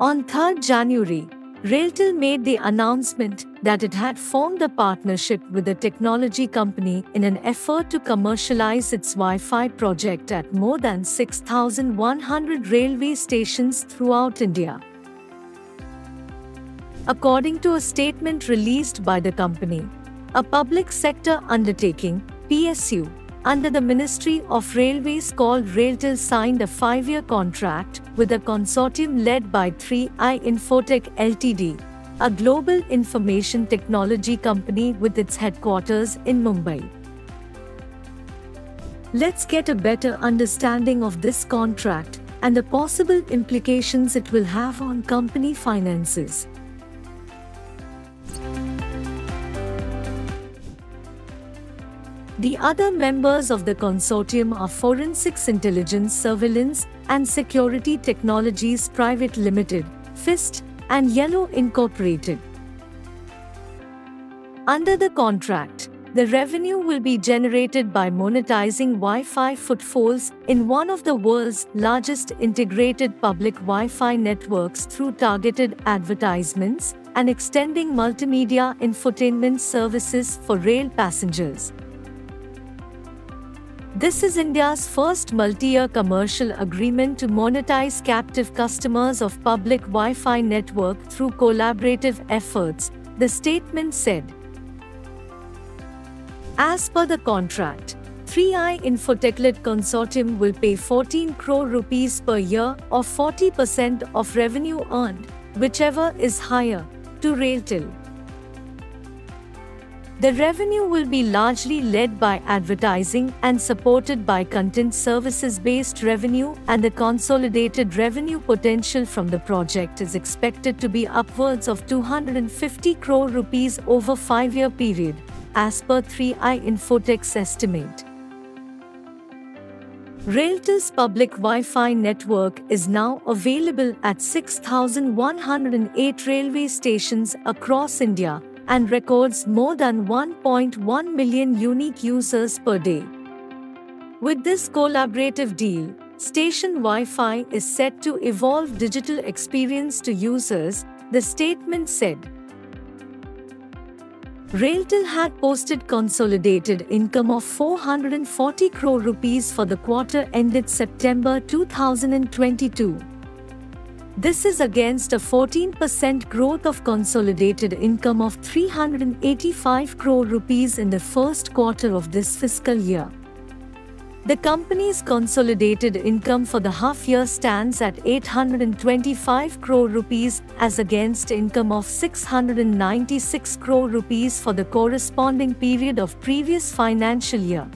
On 3rd January, Railtel made the announcement that it had formed a partnership with a technology company in an effort to commercialize its Wi Fi project at more than 6,100 railway stations throughout India. According to a statement released by the company, a public sector undertaking, PSU, under the Ministry of Railways called Railtel signed a five-year contract with a consortium led by 3i Infotech Ltd, a global information technology company with its headquarters in Mumbai. Let's get a better understanding of this contract and the possible implications it will have on company finances. The other members of the consortium are Forensics Intelligence Surveillance and Security Technologies Private Limited, FIST, and Yellow Incorporated. Under the contract, the revenue will be generated by monetizing Wi Fi footfalls in one of the world's largest integrated public Wi Fi networks through targeted advertisements and extending multimedia infotainment services for rail passengers. This is India's first multi-year commercial agreement to monetize captive customers of public Wi-Fi network through collaborative efforts, the statement said. As per the contract, 3i Infotech-led Consortium will pay 14 crore rupees per year or 40% of revenue earned, whichever is higher, to Railtel. The revenue will be largely led by advertising and supported by content services based revenue, and the consolidated revenue potential from the project is expected to be upwards of 250 crore rupees over 5 year period, as per 3i Infotech's estimate. Railtel's public Wi Fi network is now available at 6,108 railway stations across India and records more than 1.1 million unique users per day. With this collaborative deal, station Wi Fi is set to evolve digital experience to users, the statement said. Railtel had posted consolidated income of 440 crore rupees for the quarter ended September 2022. This is against a 14% growth of consolidated income of 385 crore rupees in the first quarter of this fiscal year. The company's consolidated income for the half year stands at 825 crore rupees as against income of 696 crore rupees for the corresponding period of previous financial year.